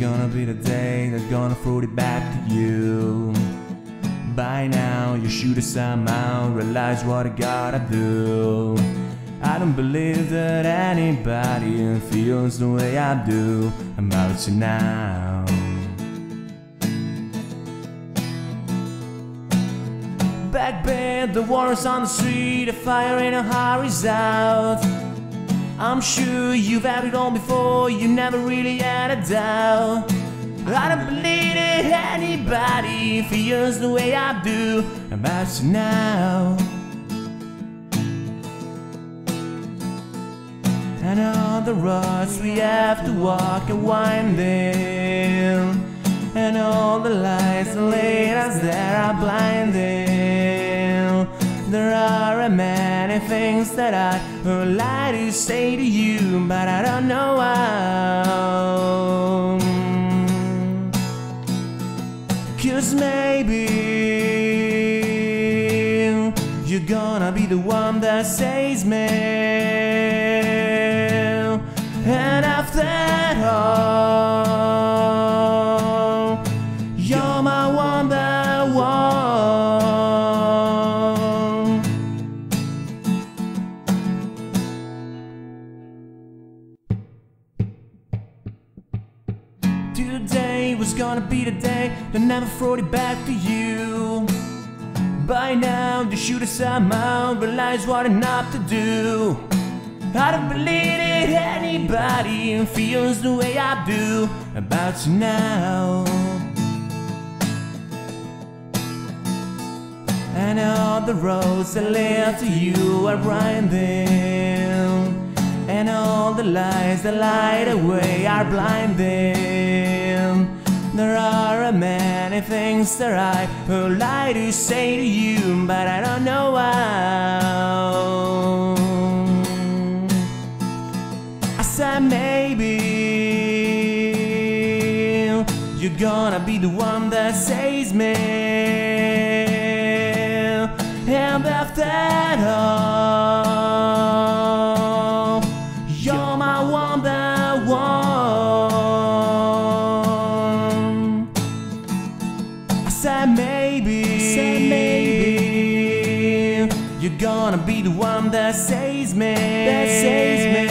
gonna be the day that's gonna throw it back to you. By now, you should have somehow realized what I gotta do. I don't believe that anybody feels the way I do about you now. Back bed, the war's on the street, a fire in a hurry's out. I'm sure you've had it all before, you never really had a doubt. I don't believe that anybody feels the way I do about you now. And all the roads we have to walk are winding And all the lights that lead us there are blinding many things that I would like to say to you But I don't know how. Cause maybe You're gonna be the one that saves me. And after all, Today was gonna be the day that never throw it back to you. By now, you should have somehow realized what not to do. I don't believe that anybody feels the way I do about you now. And all the roads that lead to you are blinding. And all the lights that light away are blinding. Things that I would like to say to you, but I don't know how. I said maybe you're gonna be the one that saves me. And after all, you're my one. Said maybe, said maybe. You're gonna be the one that saves me, that saves me.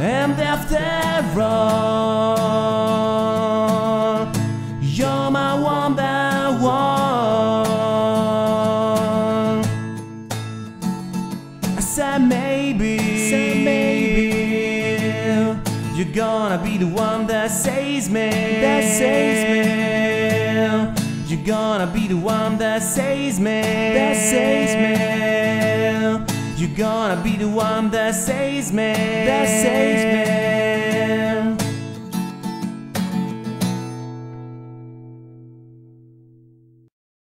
And after all, you're my one. I said maybe, said maybe. You're gonna be the one that saves me, that saves me. You're gonna be the one that saves me, that saves me. You're gonna be the one that saves me, that saves me.